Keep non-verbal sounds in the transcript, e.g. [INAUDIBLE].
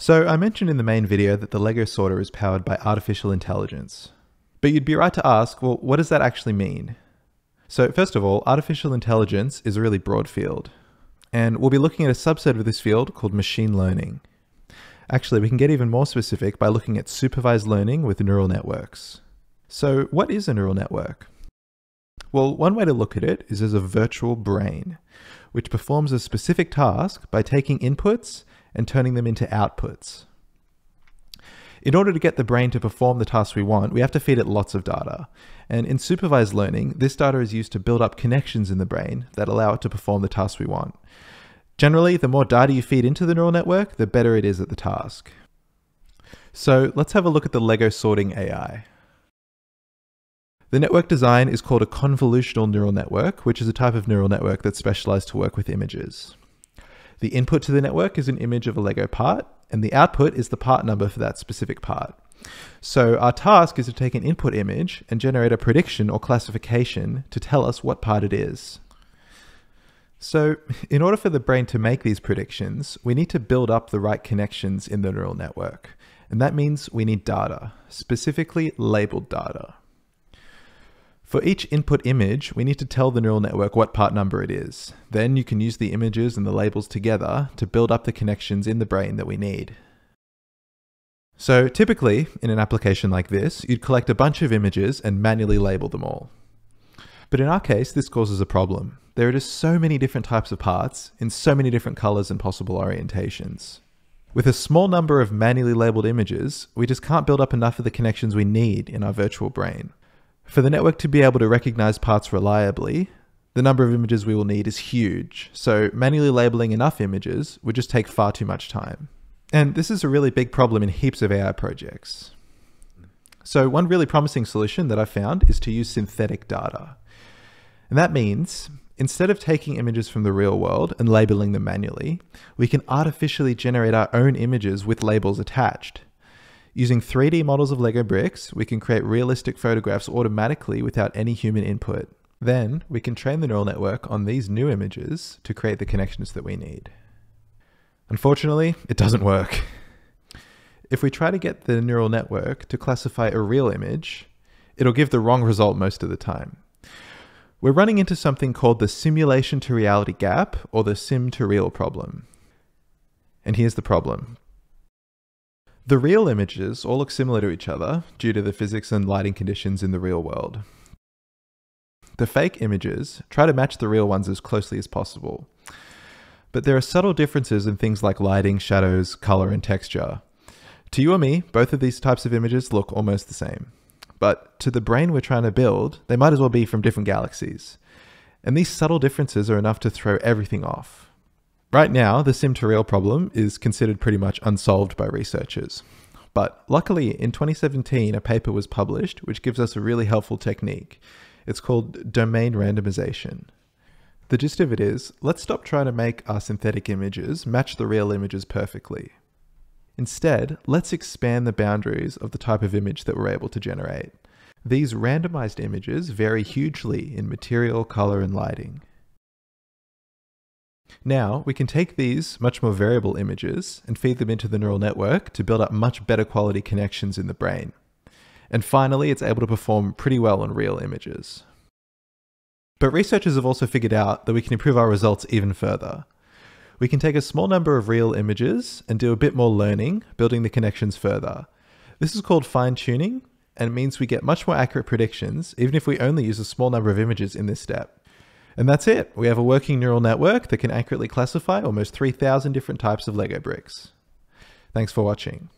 So I mentioned in the main video that the LEGO sorter is powered by artificial intelligence. But you'd be right to ask, well, what does that actually mean? So first of all, artificial intelligence is a really broad field. And we'll be looking at a subset of this field called machine learning. Actually, we can get even more specific by looking at supervised learning with neural networks. So what is a neural network? Well, one way to look at it is as a virtual brain, which performs a specific task by taking inputs and turning them into outputs. In order to get the brain to perform the tasks we want, we have to feed it lots of data. And in supervised learning, this data is used to build up connections in the brain that allow it to perform the tasks we want. Generally, the more data you feed into the neural network, the better it is at the task. So let's have a look at the LEGO sorting AI. The network design is called a convolutional neural network, which is a type of neural network that's specialized to work with images. The input to the network is an image of a Lego part, and the output is the part number for that specific part. So our task is to take an input image and generate a prediction or classification to tell us what part it is. So [LAUGHS] in order for the brain to make these predictions, we need to build up the right connections in the neural network. And that means we need data, specifically labeled data. For each input image, we need to tell the neural network what part number it is. Then you can use the images and the labels together to build up the connections in the brain that we need. So typically, in an application like this, you'd collect a bunch of images and manually label them all. But in our case, this causes a problem. There are just so many different types of parts in so many different colors and possible orientations. With a small number of manually labeled images, we just can't build up enough of the connections we need in our virtual brain. For the network to be able to recognize parts reliably, the number of images we will need is huge, so manually labeling enough images would just take far too much time. And this is a really big problem in heaps of AI projects. So one really promising solution that I found is to use synthetic data. And that means instead of taking images from the real world and labeling them manually, we can artificially generate our own images with labels attached. Using 3D models of Lego bricks, we can create realistic photographs automatically without any human input. Then, we can train the neural network on these new images to create the connections that we need. Unfortunately, it doesn't work. If we try to get the neural network to classify a real image, it'll give the wrong result most of the time. We're running into something called the simulation to reality gap, or the sim to real problem. And here's the problem. The real images all look similar to each other due to the physics and lighting conditions in the real world. The fake images try to match the real ones as closely as possible. But there are subtle differences in things like lighting, shadows, color, and texture. To you or me, both of these types of images look almost the same. But to the brain we're trying to build, they might as well be from different galaxies. And these subtle differences are enough to throw everything off. Right now, the sim to real problem is considered pretty much unsolved by researchers. But luckily, in 2017, a paper was published which gives us a really helpful technique. It's called domain randomization. The gist of it is, let's stop trying to make our synthetic images match the real images perfectly. Instead, let's expand the boundaries of the type of image that we're able to generate. These randomized images vary hugely in material, color, and lighting. Now, we can take these much more variable images and feed them into the neural network to build up much better quality connections in the brain. And finally, it's able to perform pretty well on real images. But researchers have also figured out that we can improve our results even further. We can take a small number of real images and do a bit more learning, building the connections further. This is called fine tuning, and it means we get much more accurate predictions, even if we only use a small number of images in this step. And that's it. We have a working neural network that can accurately classify almost 3,000 different types of Lego bricks. Thanks for watching.